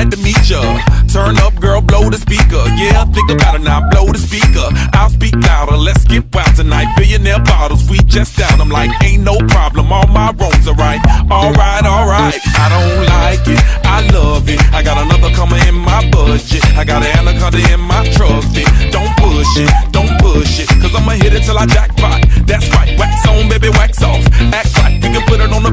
Glad to meet ya. Turn up, girl, blow the speaker. Yeah, think about it now, blow the speaker. I'll speak louder, let's get wild tonight. Billionaire bottles, we just down. I'm like, ain't no problem, all my wrongs are right. Alright, alright, I don't like it, I love it. I got another coming in my budget. I got an anaconda in my truck. Don't push it, don't push it, cause I'ma hit it till I jackpot. That's right, wax on, baby, wax off. Act right, we can put it on the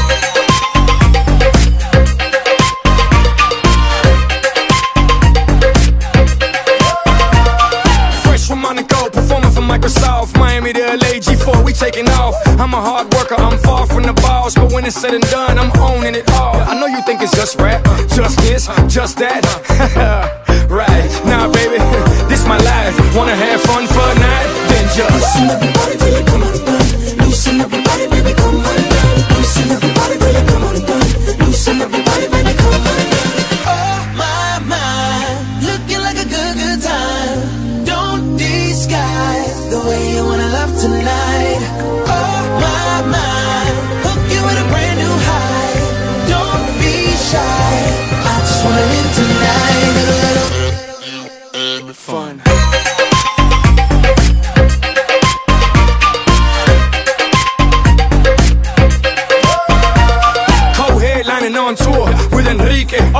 Microsoft. Miami to LA, G4, we taking off. I'm a hard worker, I'm far from the boss. But when it's said and done, I'm owning it all. I know you think it's just rap, just this, just that. right, now baby, this my life. Wanna have fun for a night? Then just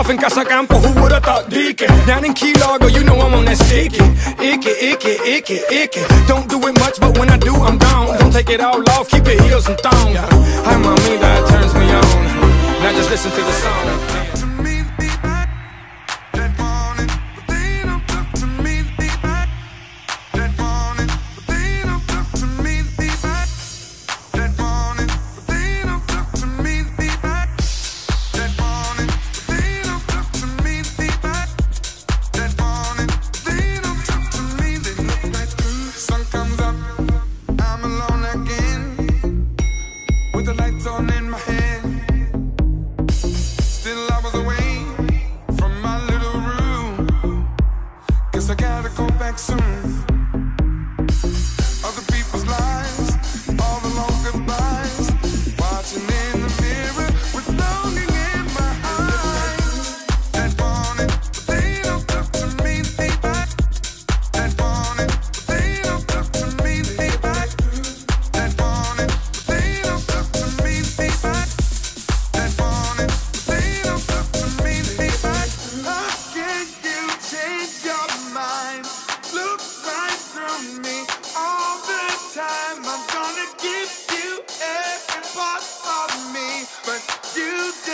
Off in Casacampo, who would've thought Dike Down in Key Largo, you know I'm on that sticky. Icky, icky, icky, icky. Don't do it much, but when I do, I'm down Don't take it all off, keep your heels and thong Hi, mommy, that turns me on. Now just listen to the song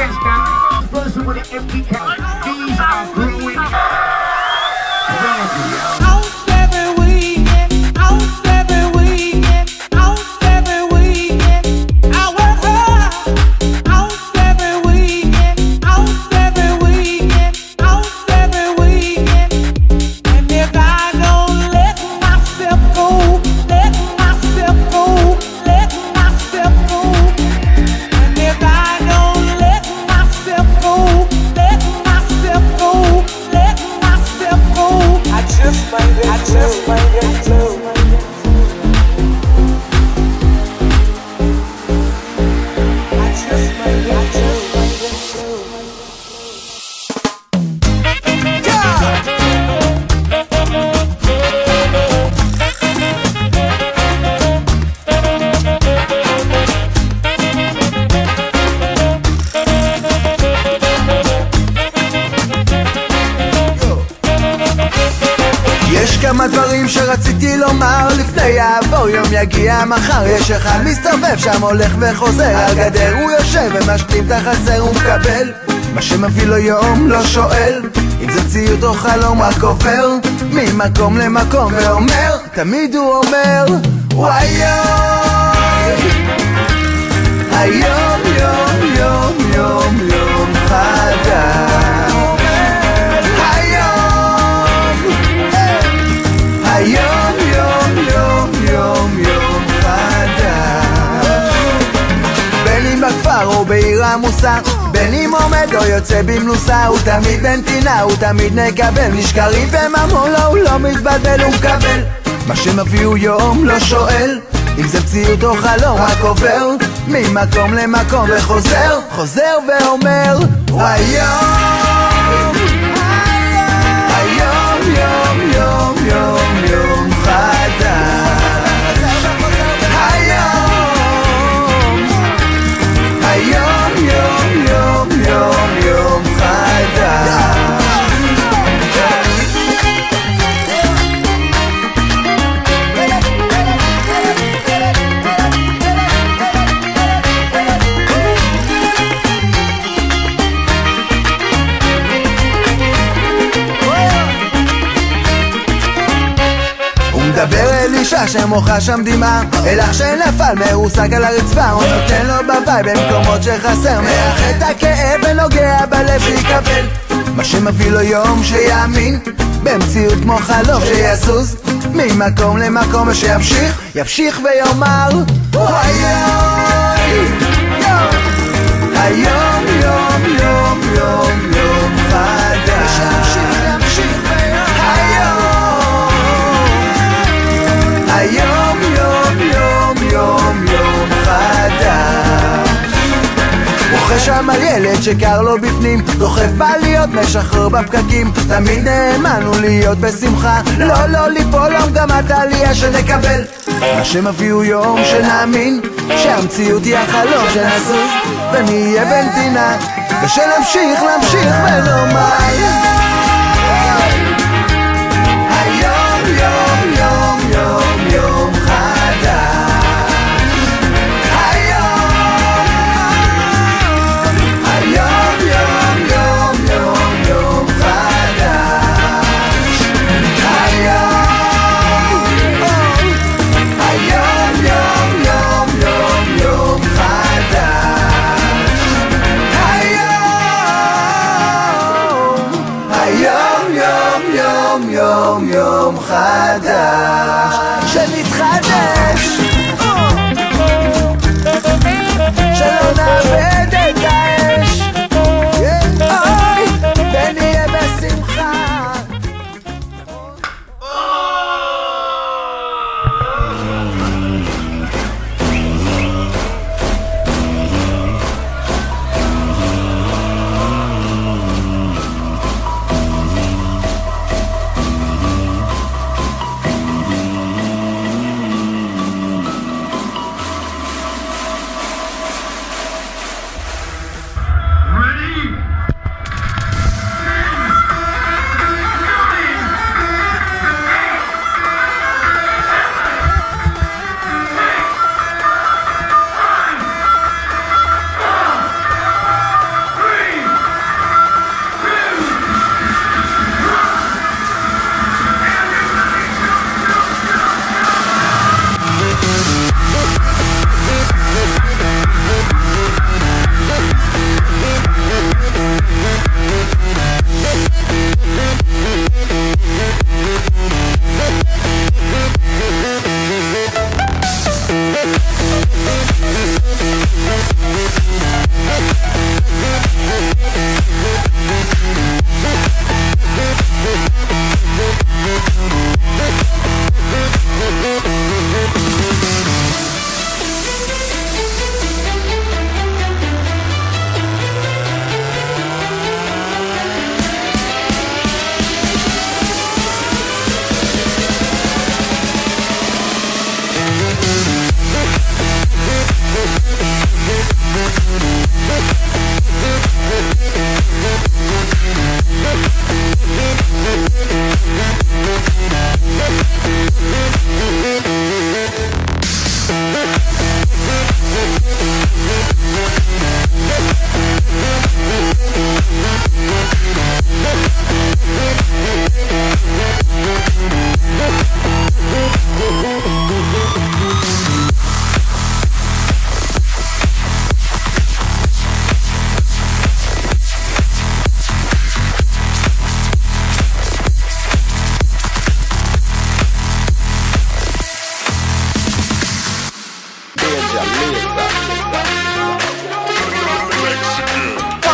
cash down. Buzzing with an empty couch. These are great. כמה דברים שרציתי לומר לפני יעבור יום יגיע מחר. יש אחד מסתובב שם הולך וחוזר. על גדר הוא יושב ומשלים את החסר הוא מקבל מה שמביא לו יום לא שואל. אם זה ציוד או חלום רק עובר ממקום למקום ואומר תמיד הוא אומר וואי יואי היום יום יום יום יום חדש עמוסה. בין אם עומד או יוצא במנוסה הוא תמיד בנתינה, הוא תמיד נקבל. משקרים וממון לו הוא לא מתבלבל, הוא מקבל. מה שמביא הוא יום לא שואל. אם זה מציאות או חלום רק עובר. ממקום למקום וחוזר חוזר ואומר היום מדבר אל אישה שמוחה שם דמעה. אל אח שנפל מרוסק על הרצפה. הוא נותן לו בוואי במקומות שחסר. מאח את הכאב ונוגע בלב שיקבל. מה שמביא לו יום שיאמין. במציאות כמו חלום שיזוז. ממקום למקום ושימשיך. ימשיך ויאמר אוי אוי יום היום יום יום יום יום חדש ילד שקר לו בפנים דוחף בעליות משחרר בפקקים. תמיד נאמן הוא להיות בשמחה לא לא ליפול למגמת העלייה שנקבל. מה שמביא הוא יום שנאמין שהמציאות היא החלום שנזוז ונהיה בנתינה ושנמשיך להמשיך ולומר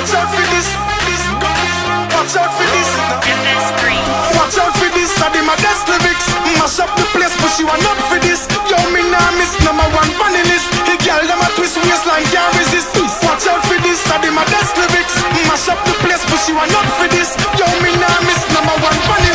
Watch out for this. Watch out for this. Watch out for this. I did my best lyrics. Mash up the place, but she are up for this. Yo, me now miss number one funny list. He girl them a twist waistline can't resist. Watch out for this. I did my best lyrics. Mash up the place, but she are up for this. Yo, me now miss number one funny.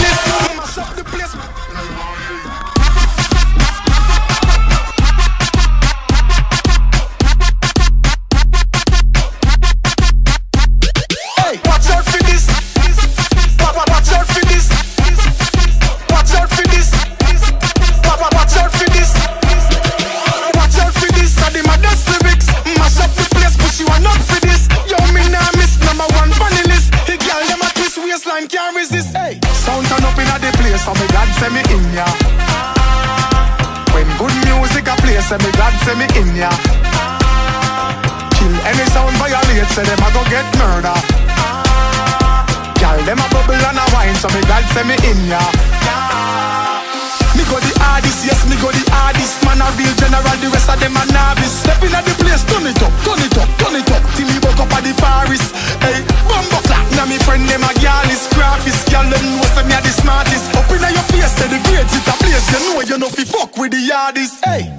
Them a bubble and a wine, so me glad say me in ya. Me go the hardest, yes, me go the hardest. Man a real general, the rest of them a novice. Step in at the place, turn it up, turn it up, turn it up. Till me woke up at the forest. Hey, bumbo clap, now me friend them a gyalis, graphist. Gal, them know say me a the smartest. Up inna your face, say the grades it a place. You know you know fi fuck with the hardest. Hey.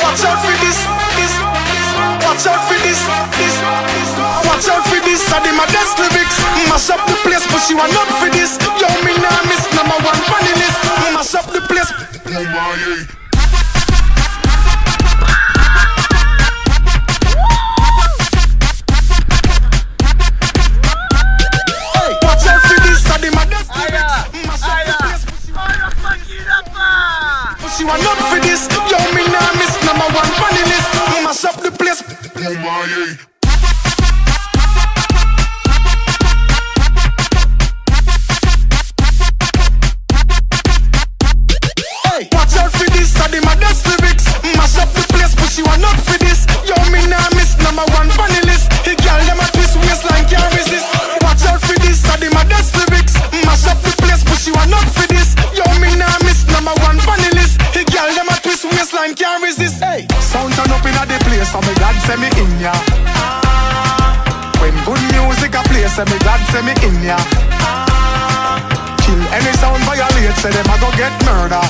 Watch out for this, this. Watch out for this, this. Watch out for this. I did my best lyrics. Mash up the place, but she want not for this. Yo, me nah miss number one funny list. Mash up the place. Hey, say me glad say me in ya. Kill any sound violate, say them a go get murder.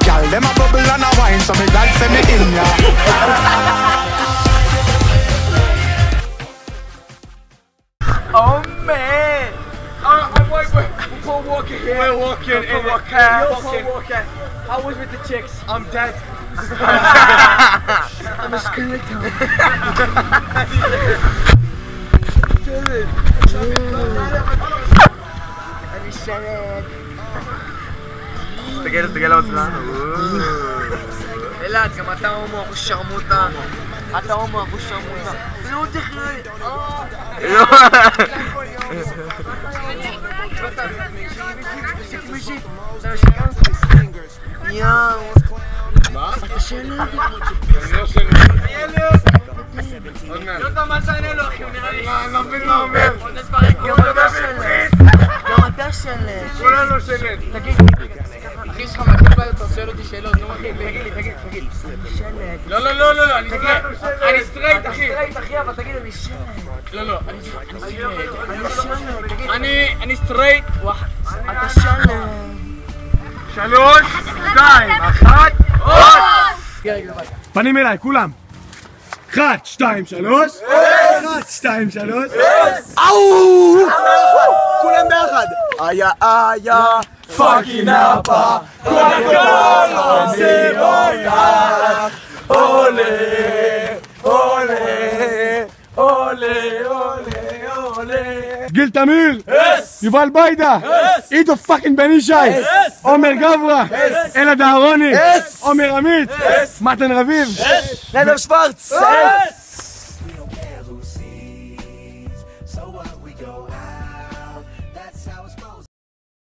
Gal, them a bubble and a wine, so me glad say me in ya. Oh man! Uh, I'm wait, wait, Paul Walker here. We're walking in the car. Paul Walker. How was with the chicks? I'm dead. I'm a skeleton. אני שלד. תסתכל, תסתכל על המצלמה. אלעד, גם אתה הומו, אחוז שרמוטה. אתה הומו, אחוז שרמוטה. לא תכנן. יואו. מה? אתה שלד? נראה לי. אני לא אתה. תגיד, תגיד תגיד, תגיד. לא, לא, לא, לא, אני סטרייט, אני סטרייט, אחי. אחי, אבל תגיד, אני. לא, לא, אני. אני סטרייט. אתה שלד. שלוש, שתיים, אחת, פנים אליי, כולם. אחת, שתיים, שלוש. אחת, שתיים, שלוש. אוו! כולם ביחד. איה איה, פאקינג אבא, כל הכל עושה בויח. עולה, עולה, עולה, עולה. גיל תמיר. יובל ביידה. עידו פאקינג בן ישי. עומר גברה. אלעד אהרוני. עומר עמית. מתן רביב. נדר שוורץ.